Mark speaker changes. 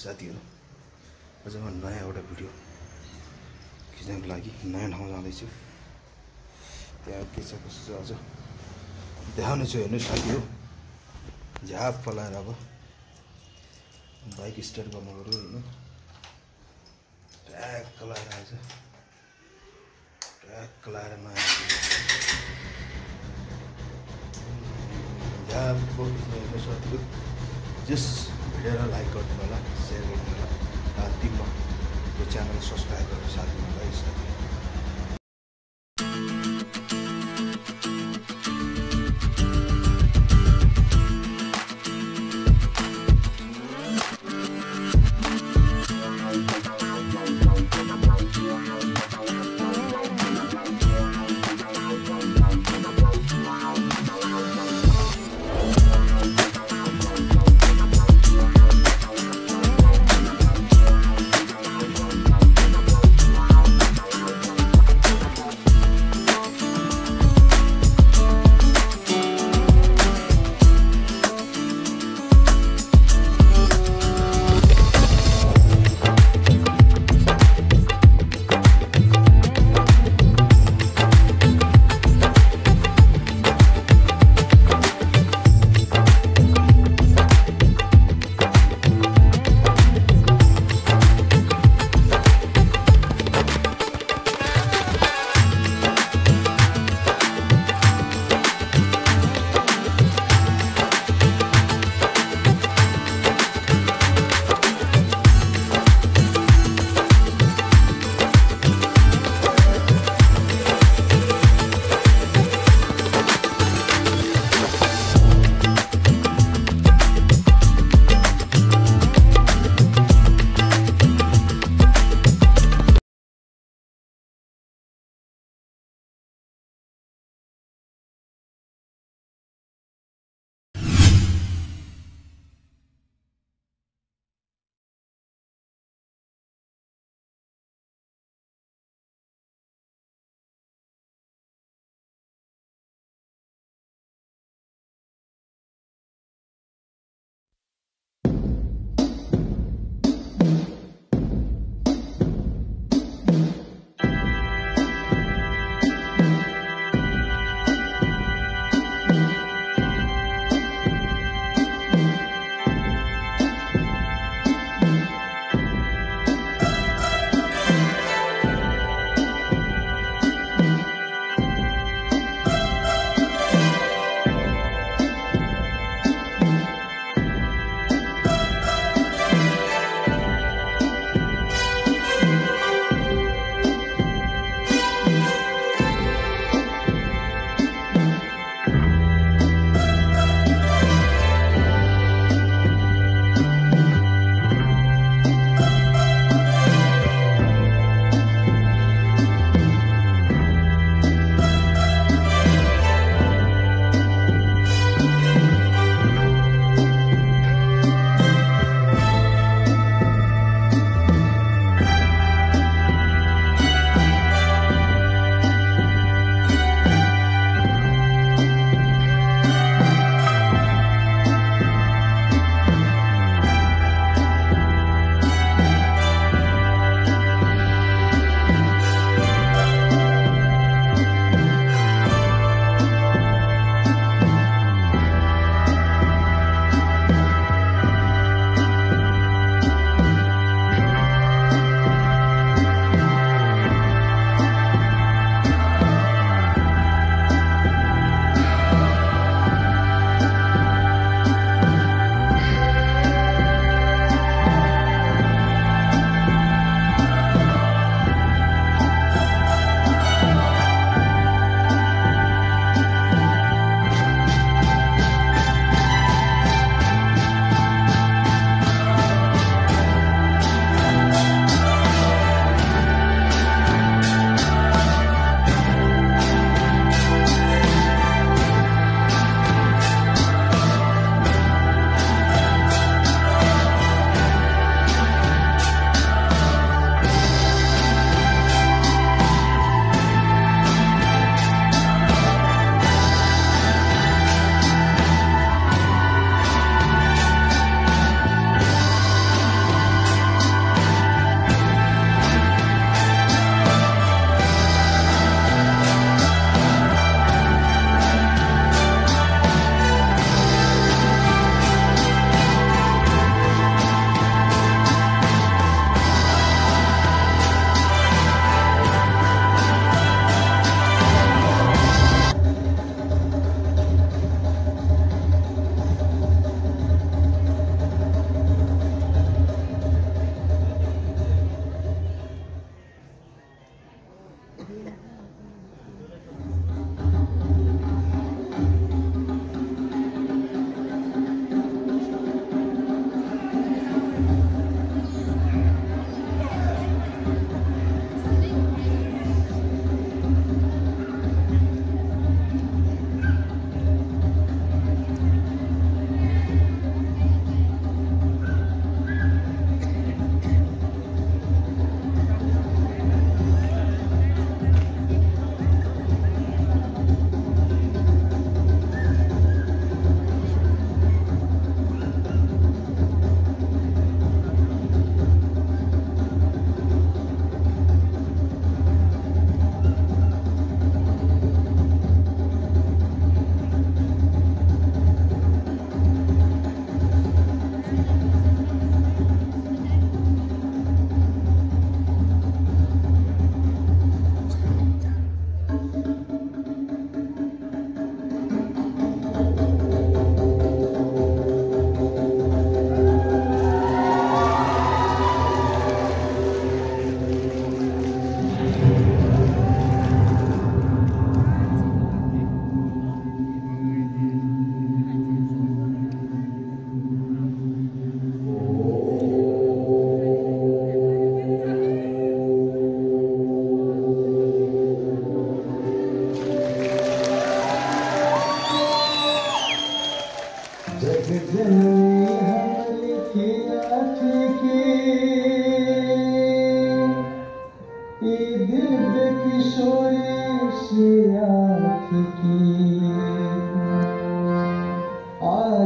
Speaker 1: साथीहरू आज म नयाँ एउटा भिडियो खिच्नको लागि नयाँ ठाउँ जाँदैछु। त्यहाँ के छ कसो छ आज देखाउने छु हेर्नु साथीहरू। झ्याप पलाएर अब बाइक स्टार्ट गर्नु पऱ्यो होइन। ट्र्याक लाएर आज ट्र्याक लाएर नयाँ झ्याप हेर्नु साथीहरू। जस भिडियोलाई लाइक गरिदिनु होला सेयर गरिदिनु होला र तिम्रो यो च्यानल सब्सक्राइब गरेर साथ दिनु होला है साथी